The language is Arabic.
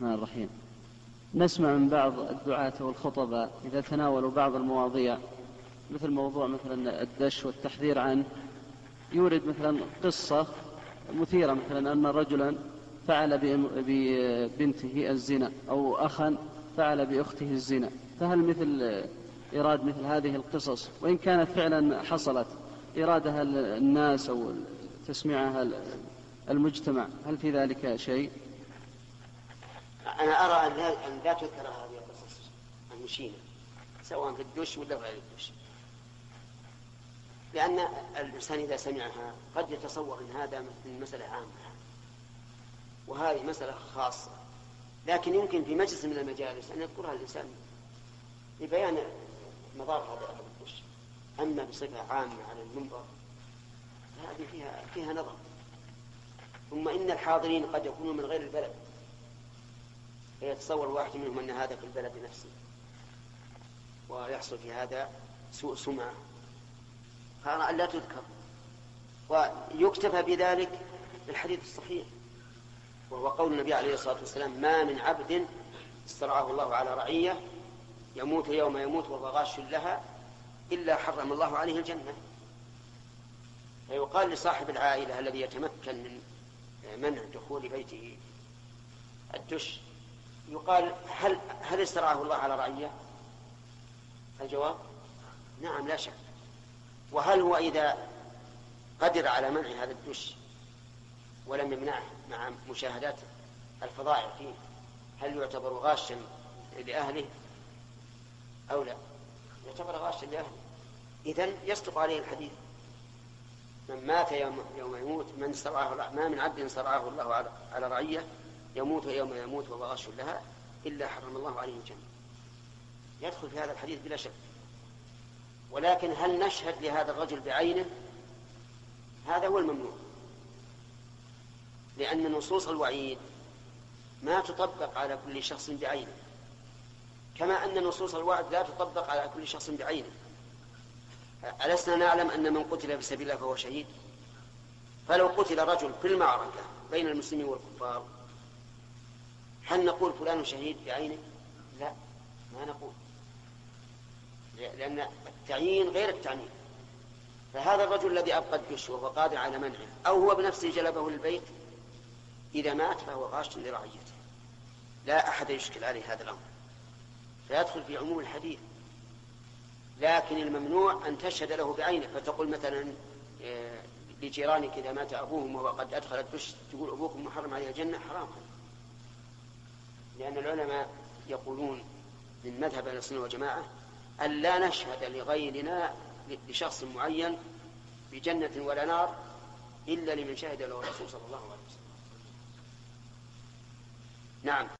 الرحمن الرحيم. نسمع من بعض الدعاة والخطباء إذا تناولوا بعض المواضيع مثل موضوع مثلا الدش والتحذير عنه يورد مثلا قصة مثيرة مثلا أن رجلا فعل ببنته الزنا أو أخا فعل بأخته الزنا. فهل مثل إيراد مثل هذه القصص؟ وإن كانت فعلا حصلت إرادها الناس أو تسميعها المجتمع هل في ذلك شيء؟ أنا أرى أن لا تذكر هذه القصص المشينة سواء في الدش ولا غير الدش. لأن الإنسان إذا سمعها قد يتصور أن هذا من مسألة عامة وهذه مسألة خاصة. لكن يمكن في مجلس من المجالس أن يذكرها الإنسان لبيان مضار هذا الدش. أما بصفة عامة على المنبر هذه فيها فيها نظر. ثم إن الحاضرين قد يكونوا من غير البلد. فيتصور واحد منهم أن هذا في البلد نفسه. ويحصل في هذا سوء سمعة. فأرى أن لا تذكر. ويكتفى بذلك بالحديث الصحيح. وهو قول النبي عليه الصلاة والسلام ما من عبد استرعاه الله على رعية يموت يوم يموت وهو غاش لها إلا حرم الله عليه الجنة. فيقال لصاحب العائلة الذي يتمكن من منع دخول بيته الدش. يقال هل هل استرعاه الله على رعية؟ الجواب؟ نعم لا شك. وهل هو إذا قدر على منع هذا الدش ولم يمنعه مع مشاهدات الفضائع فيه هل يعتبر غاشا لأهله أو لا؟ يعتبر غاشا لأهله. إذن يصدق عليه الحديث. من مات يوم, يوم يموت من استرعاه ما من عبد استرعاه الله على, رعية يموت يوم يموت وهو غاش لها إلا حرم الله عليه الجنة. يدخل في هذا الحديث بلا شك. ولكن هل نشهد لهذا الرجل بعينه؟ هذا هو الممنوع. لأن نصوص الوعيد ما تطبق على كل شخص بعينه. كما أن نصوص الوعد لا تطبق على كل شخص بعينه. ألسنا نعلم أن من قتل في سبيل الله فهو شهيد؟ فلو قتل رجل في المعركة بين المسلمين والكفار هل نقول فلان شهيد بعينه لا ما نقول. لأن التعيين غير التعنيف فهذا الرجل الذي أبقى الدش وهو قادر على منعه أو هو بنفسه جلبه للبيت إذا مات فهو غاش لرعيته. لا أحد يشكل عليه هذا الأمر. فيدخل في عموم الحديث. لكن الممنوع أن تشهد له بعينه فتقول مثلا آه، لجيرانك إذا مات أبوهم وهو قد أدخل الدش تقول أبوكم محرم عليه الجنة حرام. لأن العلماء يقولون من مذهب أهل السنة والجماعة أن لا نشهد لغيرنا لشخص معين بجنة ولا نار إلا لمن شهد له الرسول صلى الله عليه وسلم. نعم.